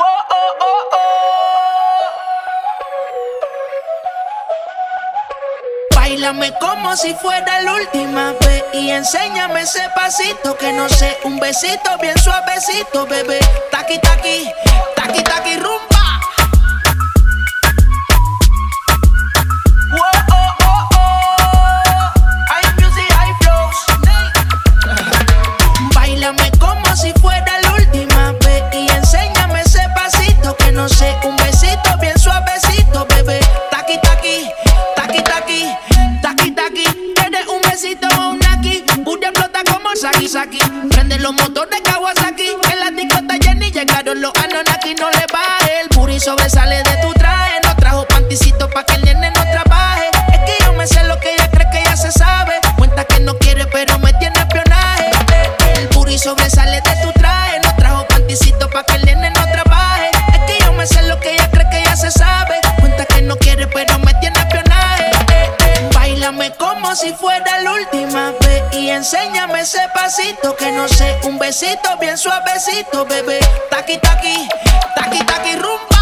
Oh, oh, oh. Bailame como si fuera la última vez y enséñame ese pasito que no sé, un besito bien suavecito, bebé. Taqui taqui, taqui taqui rumba. Wow, oh, oh, oh. I music, I flows. Bailame como si fuera no sé, un besito bien suavecito, bebé. Taqui taqui, taqui taqui, taqui taqui. Tienes un besito o un aquí, Booty explota como Saki Saki. Prende los motores Kawasaki, en la disco está llena y llegaron los Anonaki. No le baje, el puri sobresale de tu traje. No trajo panticito pa' que el nene no trabaje. Es que yo me sé lo que ella cree que ya se sabe. Cuenta que no quiere, pero me tiene espionaje. El puri sobresale fuera la última vez y enséñame ese pasito que no sé, un besito bien suavecito, bebé. Taqui taqui, taqui taqui rumba.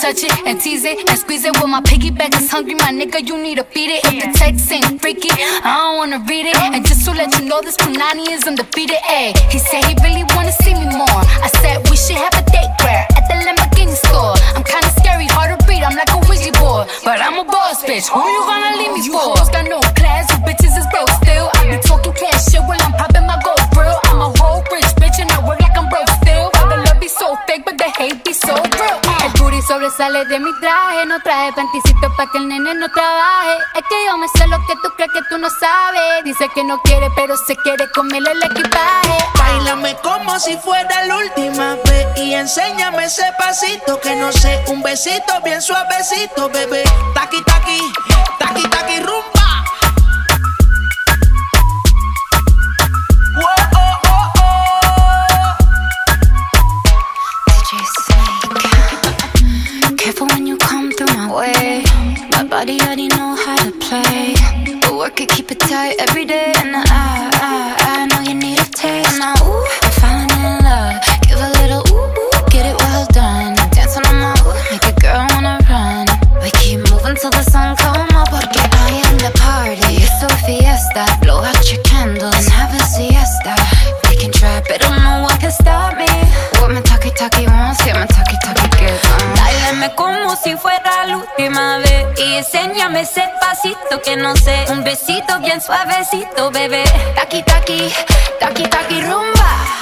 Touch it and tease it and squeeze it. Well, my piggyback is hungry, my nigga. You need to feed it. If the text ain't freaky, I don't wanna read it. And to let you know, this Punani is undefeated. Ayy, he said he really wanna see me more. I said we should have a date where at the Lamborghini store. I'm kinda scary, hard to read. I'm like a Ouija board, but I'm a boss bitch. Who you gonna leave me for? You got no class, you bitches is broke still. I be talking cash shit while I'm popping my gold grill. I'm a whole rich bitch and I work like I'm broke still. But the love be so fake, but the hate be so real. Sobresale de mi traje, no traje panticito pa' que el nene no trabaje. Es que yo me sé lo que tú crees no sabes. Dice que no quiere, pero se quiere comerle el equipaje. Bailame como si fuera la última vez y enséñame ese pasito que no sé, un besito bien suavecito, bebé. Taqui taqui, taqui taqui rumba. Whoa, oh, oh, oh. Careful when you come through my way. My body already know how to play. Work it, keep it tight every day. And I, I, I know you need a taste. And ooh, I'm falling in love. Give a little ooh, ooh, get it well done. Dancing on my ooh, make a girl wanna run. We keep moving till the sun come up. Porque I am the party. It's fiesta. Blow out your candles and have a siesta. They can try, but no one can stop me. What my talkie talkie wants, yeah, my talkie talkie on. Dáleme como si fuera la última vez Enséñame ese pasito que no sé. Un besito bien suavecito, bebé. Taqui, taqui, taqui, taqui, rumba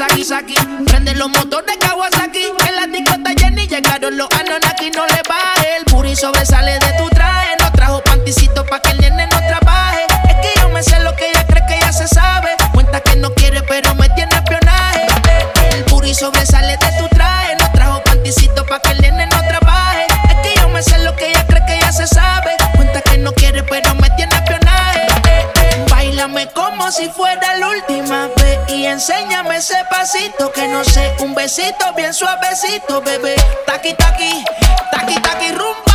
Saki Saki. Prende los motores Kawasaki, como si fuera la última vez y enséñame ese pasito que no sé, un besito bien suavecito, bebé. Taqui, taqui, taqui, taqui, rumba.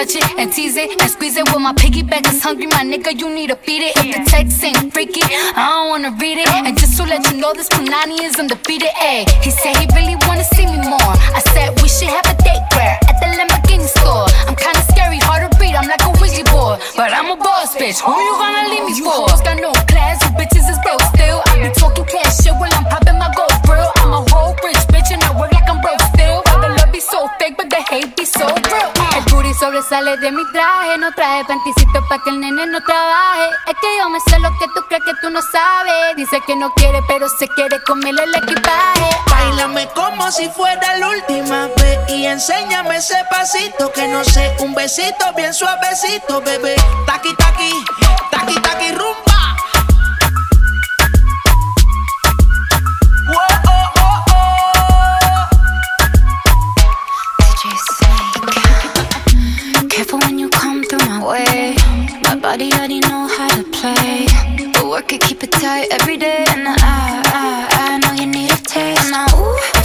touch it and tease it and squeeze it. With my piggyback is hungry, my nigga, you need to feed it. If the text ain't freaky, I don't wanna read it. To let you know, this Punani is undefeated. Ayy, he said he really wanna see me more. I said we should have a date where at the Lamborghini store. I'm kinda scary, hard to read. I'm like a Ouija board, but I'm a boss bitch. Who you gonna leave me for? You got no class, you bitches is broke still. I be talking cash shit while I'm popping my gold grill. I'm a whole rich bitch and I work like I'm broke still. But the love be so fake, but the hate be so real. Uh. El booty sobresale de mi traje, no traje panticito pa' que el nene no trabaje. Es que yo me sé lo que tú crees Dice que no quiere, pero se quiere comerle el equipaje. Bailame como si fuera la última vez y enséñame ese pasito que no sé, un besito bien suavecito, bebé. Taqui taqui, taqui taqui rumba. Careful when you come through my way. My body already know how to play. Work it, keep it tight every day. And I, I, I know you need a taste. And now, ooh,